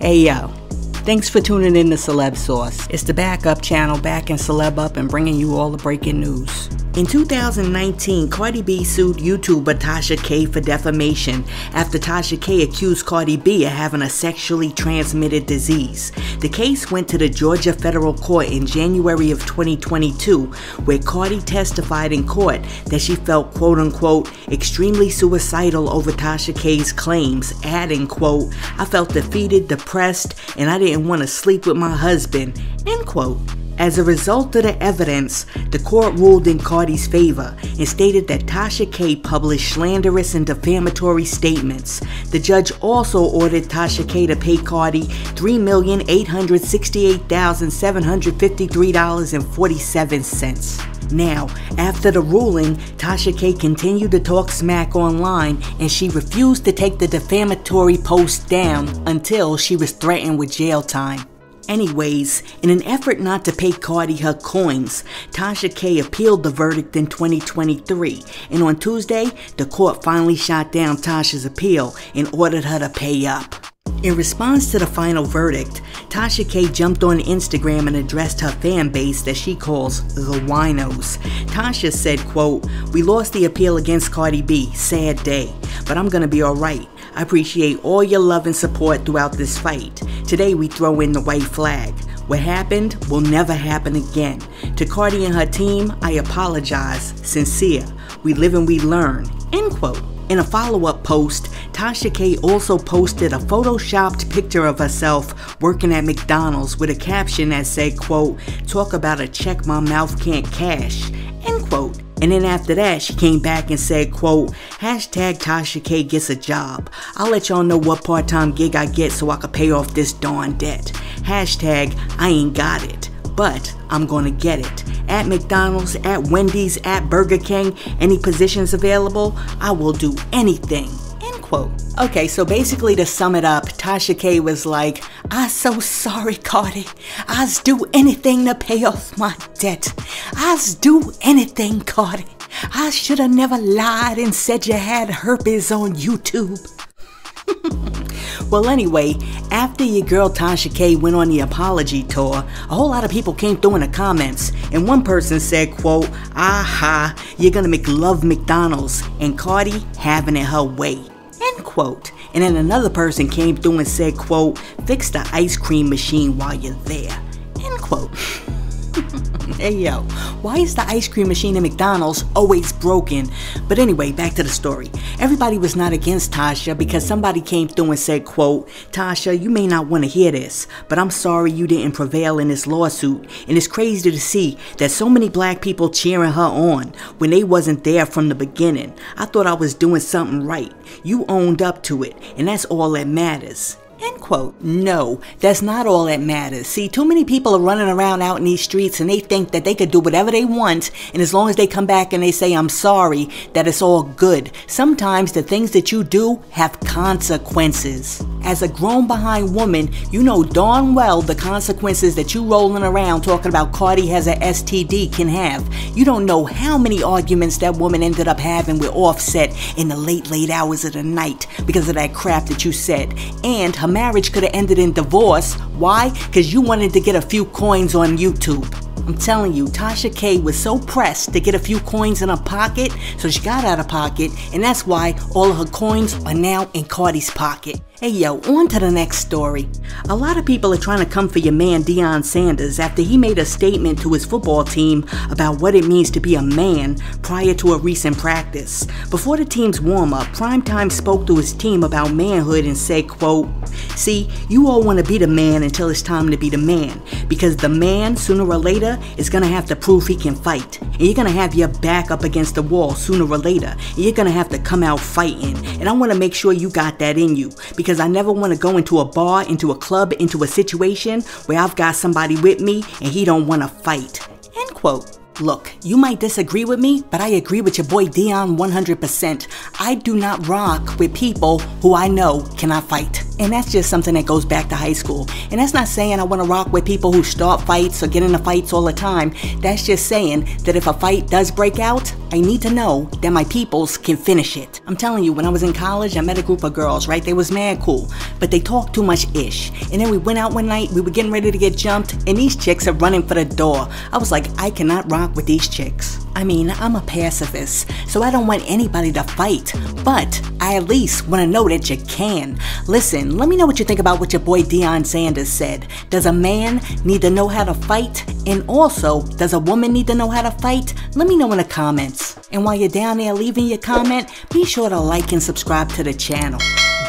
Hey yo, thanks for tuning in to Celeb Sauce. It's the backup channel back in Celeb Up and bringing you all the breaking news. In 2019, Cardi B sued YouTuber Tasha K for defamation after Tasha K accused Cardi B of having a sexually transmitted disease. The case went to the Georgia federal court in January of 2022, where Cardi testified in court that she felt quote unquote extremely suicidal over Tasha K's claims, adding quote, I felt defeated, depressed, and I didn't want to sleep with my husband, end quote. As a result of the evidence, the court ruled in Cardi's favor and stated that Tasha K published slanderous and defamatory statements. The judge also ordered Tasha K to pay Cardi $3,868,753.47. Now, after the ruling, Tasha K continued to talk smack online and she refused to take the defamatory post down until she was threatened with jail time. Anyways, in an effort not to pay Cardi her coins, Tasha K appealed the verdict in 2023, and on Tuesday, the court finally shot down Tasha's appeal and ordered her to pay up. In response to the final verdict, Tasha K jumped on Instagram and addressed her fan base that she calls the Winos. Tasha said, quote, We lost the appeal against Cardi B, sad day, but I'm gonna be alright. I appreciate all your love and support throughout this fight. Today we throw in the white flag. What happened will never happen again. To Cardi and her team, I apologize. Sincere. We live and we learn. End quote. In a follow up post, Tasha K also posted a photoshopped picture of herself working at McDonald's with a caption that said, quote, talk about a check my mouth can't cash, end quote. And then after that, she came back and said, quote, hashtag Tasha K gets a job. I'll let y'all know what part-time gig I get so I can pay off this darn debt. Hashtag I ain't got it, but I'm gonna get it. At McDonald's, at Wendy's, at Burger King, any positions available, I will do anything. Quote. Okay, so basically to sum it up, Tasha K was like, I'm so sorry, Cardi. I'll do anything to pay off my debt. I'll do anything, Cardi. I should have never lied and said you had herpes on YouTube. well, anyway, after your girl Tasha K went on the apology tour, a whole lot of people came through in the comments, and one person said, quote, aha, you're gonna make love McDonald's, and Cardi having it her way. Quote. And then another person came through and said, quote, fix the ice cream machine while you're there. End quote. Hey yo, why is the ice cream machine at McDonald's always broken? But anyway, back to the story. Everybody was not against Tasha because somebody came through and said, quote, Tasha, you may not want to hear this, but I'm sorry you didn't prevail in this lawsuit. And it's crazy to see that so many black people cheering her on when they wasn't there from the beginning. I thought I was doing something right. You owned up to it, and that's all that matters. End quote. No, that's not all that matters. See, too many people are running around out in these streets and they think that they could do whatever they want, and as long as they come back and they say, I'm sorry, that it's all good. Sometimes the things that you do have consequences. As a grown behind woman, you know darn well the consequences that you rolling around talking about Cardi has a STD can have. You don't know how many arguments that woman ended up having with Offset in the late, late hours of the night because of that crap that you said. And her marriage could have ended in divorce. Why? Because you wanted to get a few coins on YouTube. I'm telling you, Tasha K was so pressed to get a few coins in her pocket, so she got out of pocket, and that's why all of her coins are now in Cardi's pocket. Hey yo, on to the next story. A lot of people are trying to come for your man Deion Sanders after he made a statement to his football team about what it means to be a man prior to a recent practice. Before the team's warm-up, Primetime spoke to his team about manhood and said, quote, See, you all want to be the man until it's time to be the man, because the man, sooner or later, is going to have to prove he can fight. And you're going to have your back up against the wall sooner or later, and you're going to have to come out fighting. And I want to make sure you got that in you, because because I never want to go into a bar, into a club, into a situation where I've got somebody with me and he don't want to fight. End quote. Look, you might disagree with me, but I agree with your boy Deion 100%. I do not rock with people who I know cannot fight. And that's just something that goes back to high school. And that's not saying I want to rock with people who start fights or get into fights all the time. That's just saying that if a fight does break out, I need to know that my peoples can finish it. I'm telling you, when I was in college, I met a group of girls, right? They was mad cool, but they talked too much ish. And then we went out one night, we were getting ready to get jumped, and these chicks are running for the door. I was like, I cannot rock with these chicks. I mean, I'm a pacifist, so I don't want anybody to fight, but I at least want to know that you can. Listen, let me know what you think about what your boy Deion Sanders said. Does a man need to know how to fight? And also, does a woman need to know how to fight? Let me know in the comments. And while you're down there leaving your comment, be sure to like and subscribe to the channel.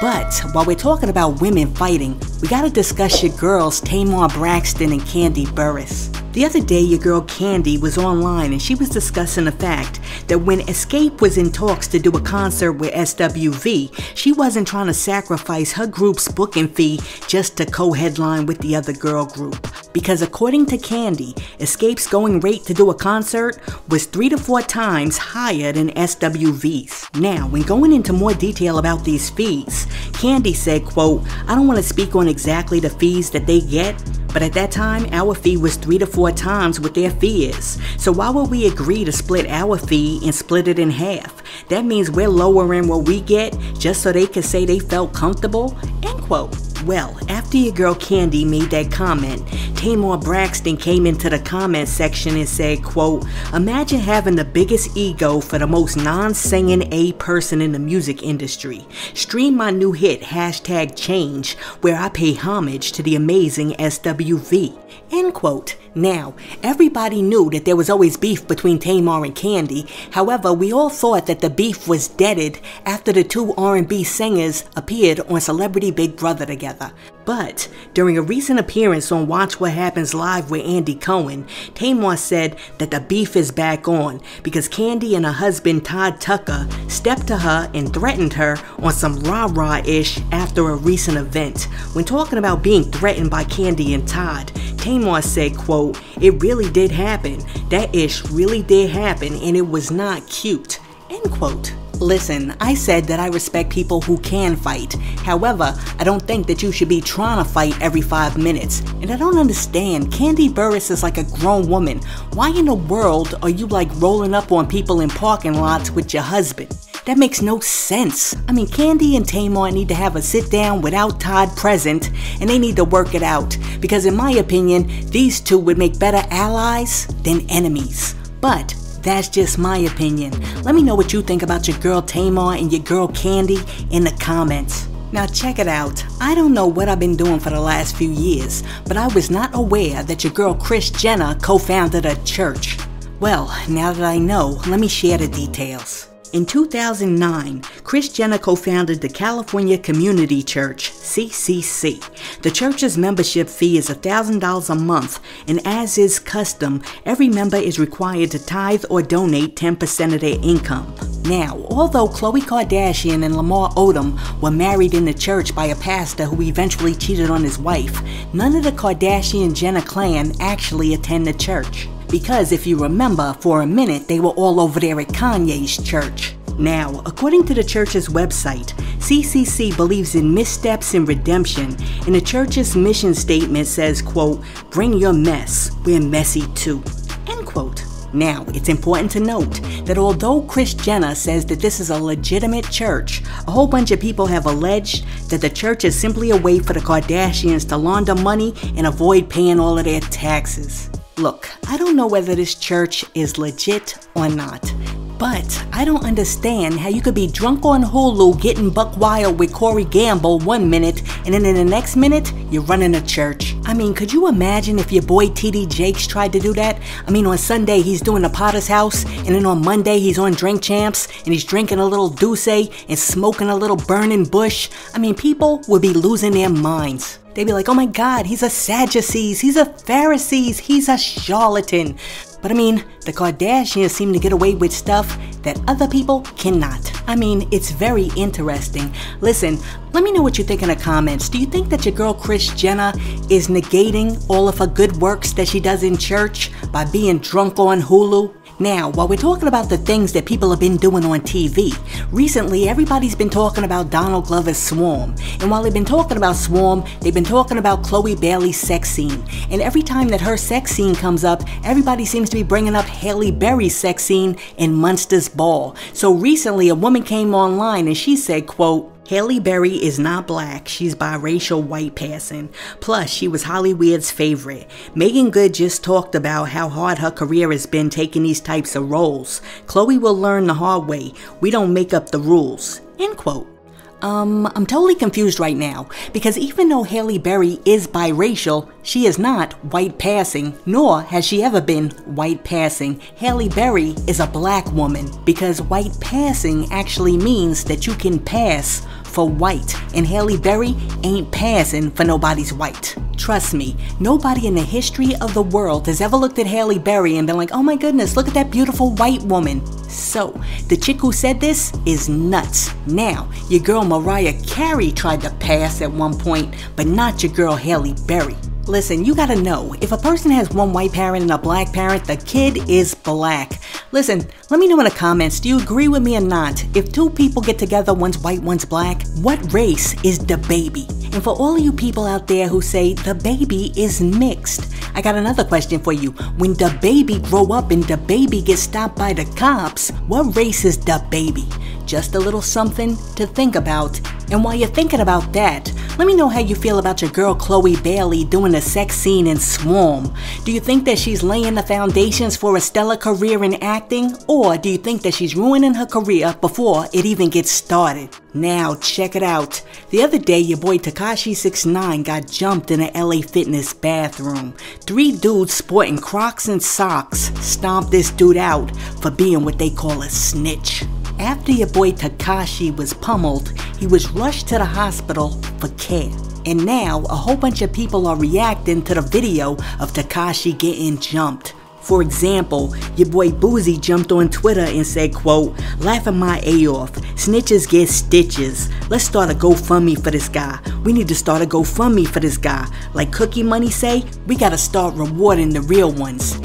But while we're talking about women fighting, we gotta discuss your girls Tamar Braxton and Kandi Burruss. The other day, your girl Kandi was online and she was discussing the fact that when Xscape was in talks to do a concert with SWV, she wasn't trying to sacrifice her group's booking fee just to co headline with the other girl group. Because according to Kandi, Xscape's going rate to do a concert was three to four times higher than SWV's. Now, when going into more detail about these fees, Kandi said, quote, I don't want to speak on exactly the fees that they get, but at that time, our fee was three to four times what their fee is. So why would we agree to split our fee and split it in half? That means we're lowering what we get just so they could say they felt comfortable? End quote. Well, after your girl Kandi made that comment, Tamar Braxton came into the comment section and said, quote, Imagine having the biggest ego for the most non-singing A person in the music industry. Stream my new hit, hashtag change, where I pay homage to the amazing SWV. End quote. Now, everybody knew that there was always beef between Tamar and Kandi. However, we all thought that the beef was deaded after the two R&B singers appeared on Celebrity Big Brother together. But during a recent appearance on Watch What Happens Live with Andy Cohen, Tamar said that the beef is back on because Kandi and her husband Todd Tucker stepped to her and threatened her on some rah-rah ish after a recent event. When talking about being threatened by Kandi and Todd, Tamar said, quote, It really did happen. That ish really did happen and it was not cute. End quote. Listen, I said that I respect people who can fight. However, I don't think that you should be trying to fight every five minutes. And I don't understand. Kandi Burruss is like a grown woman. Why in the world are you like rolling up on people in parking lots with your husband? That makes no sense. I mean, Kandi and Tamar need to have a sit down without Todd present, and they need to work it out. Because, in my opinion, these two would make better allies than enemies. But that's just my opinion. Let me know what you think about your girl Tamar and your girl Kandi in the comments. Now check it out. I don't know what I've been doing for the last few years, but I was not aware that your girl Kris Jenner co-founded a church. Well, now that I know, let me share the details. In 2009, Kris Jenner co-founded the California Community Church, CCC. The church's membership fee is $1,000 a month, and as is custom, every member is required to tithe or donate 10% of their income. Now, although Khloe Kardashian and Lamar Odom were married in the church by a pastor who eventually cheated on his wife, none of the Kardashian-Jenner clan actually attend the church. Because if you remember, for a minute they were all over there at Kanye's church. Now, according to the church's website, CCC believes in missteps and redemption, and the church's mission statement says, quote, bring your mess, we're messy too, end quote. Now, it's important to note that although Kris Jenner says that this is a legitimate church, a whole bunch of people have alleged that the church is simply a way for the Kardashians to launder money and avoid paying all of their taxes. Look, I don't know whether this church is legit or not, but I don't understand how you could be drunk on Hulu getting buck wild with Corey Gamble one minute and then in the next minute you're running a church. I mean, could you imagine if your boy TD Jakes tried to do that? I mean, on Sunday he's doing the Potter's House and then on Monday he's on Drink Champs and he's drinking a little D'USSÉ and smoking a little burning bush. I mean, people would be losing their minds. They'd be like, oh my God, he's a Sadducees, he's a Pharisees, he's a charlatan. But I mean, the Kardashians seem to get away with stuff that other people cannot. I mean, it's very interesting. Listen, let me know what you think in the comments. Do you think that your girl Kris Jenner is negating all of her good works that she does in church by being drunk on Hulu? Now, while we're talking about the things that people have been doing on TV, recently everybody's been talking about Donald Glover's Swarm. And while they've been talking about Swarm, they've been talking about Chloe Bailey's sex scene. And every time that her sex scene comes up, everybody seems to be bringing up Halle Berry's sex scene in Monster's Ball. So recently a woman came online and she said, quote, Halle Berry is not black, she's biracial white passing. Plus, she was Hollywood's favorite. Meagan Good just talked about how hard her career has been taking these types of roles. Chloe will learn the hard way. We don't make up the rules. End quote. Um, I'm totally confused right now because even though Halle Berry is biracial, she is not white passing, nor has she ever been white passing. Halle Berry is a black woman because white passing actually means that you can pass for white, and Halle Berry ain't passing for nobody's white. Trust me, nobody in the history of the world has ever looked at Halle Berry and been like, oh my goodness, look at that beautiful white woman. So, the chick who said this is nuts. Now, your girl Mariah Carey tried to pass at one point, but not your girl Halle Berry. Listen, you gotta know, if a person has one white parent and a black parent, the kid is black. Listen, let me know in the comments, do you agree with me or not? If two people get together, one's white, one's black, what race is the baby? And for all you people out there who say the baby is mixed, I got another question for you. When the baby grow up and the baby gets stopped by the cops, what race is the baby? Just a little something to think about. And while you're thinking about that, let me know how you feel about your girl Chloe Bailey doing a sex scene in Swarm. Do you think that she's laying the foundations for a stellar career in acting? Or do you think that she's ruining her career before it even gets started? Now, check it out. The other day, your boy Tekashi69 got jumped in a LA Fitness bathroom. Three dudes sporting Crocs and socks stomped this dude out for being what they call a snitch. After your boy Tekashi was pummeled, he was rushed to the hospital for care. And now, a whole bunch of people are reacting to the video of Tekashi getting jumped. For example, your boy Boosie jumped on Twitter and said, quote, laughing my A off, snitches get stitches. Let's start a GoFundMe for this guy. We need to start a GoFundMe for this guy. Like Cookie Money say, we gotta start rewarding the real ones.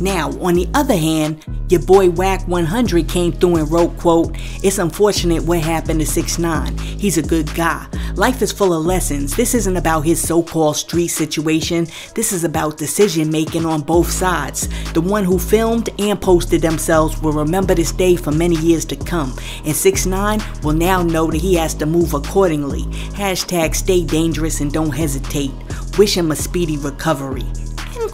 Now, on the other hand, your boy Wack 100 came through and wrote, quote, It's unfortunate what happened to 6 9 He's a good guy. Life is full of lessons. This isn't about his so-called street situation. This is about decision making on both sides. The one who filmed and posted themselves will remember this day for many years to come. And 6 9 will now know that he has to move accordingly. Hashtag stay dangerous and don't hesitate. Wish him a speedy recovery.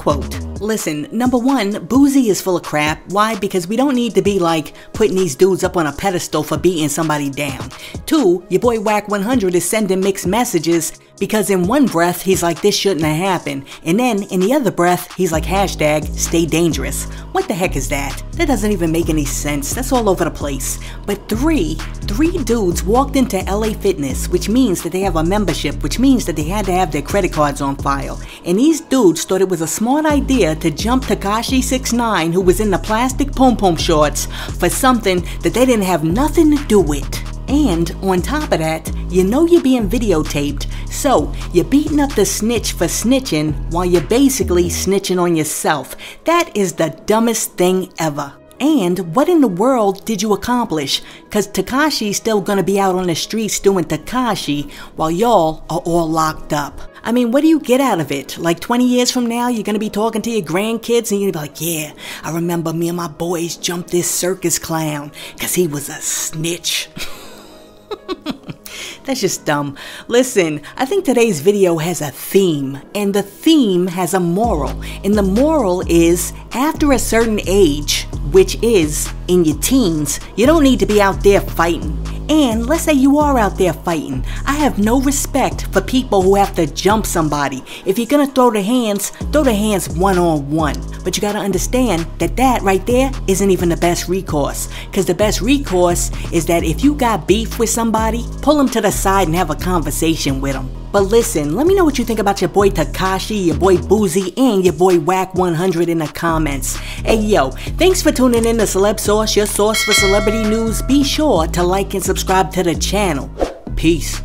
Quote. Listen, number one, Boosie is full of crap. Why? Because we don't need to be like putting these dudes up on a pedestal for beating somebody down. Two, your boy Wack100 is sending mixed messages because in one breath he's like this shouldn't have happened, and then in the other breath he's like hashtag stay dangerous. What the heck is that? That doesn't even make any sense. That's all over the place. But three, three dudes walked into LA Fitness, which means that they have a membership, which means that they had to have their credit cards on file. And these dudes thought it was a smart idea to jump Tekashi 69 who was in the plastic pom pom shorts for something that they didn't have nothing to do with. And on top of that, you know you're being videotaped, so you're beating up the snitch for snitching while you're basically snitching on yourself. That is the dumbest thing ever. And what in the world did you accomplish? Cause Tekashi's still gonna be out on the streets doing Tekashi while y'all are all locked up. I mean, what do you get out of it? Like 20 years from now, you're gonna be talking to your grandkids and you're gonna be like, yeah, I remember me and my boys jumped this circus clown cause he was a snitch. That's just dumb. Listen, I think today's video has a theme, and the theme has a moral. And the moral is after a certain age, which is in your teens, you don't need to be out there fighting. And let's say you are out there fighting. I have no respect for people who have to jump somebody. If you're gonna throw the hands, throw the hands one on one. But you gotta understand that that right there isn't even the best recourse. Because the best recourse is that if you got beef with somebody, pull them to the side and have a conversation with them. But listen, let me know what you think about your boy Tekashi, your boy Boosie, and your boy Wack 100 in the comments. Hey yo, thanks for tuning in to Celeb Source, your source for celebrity news. Be sure to like and subscribe to the channel. Peace.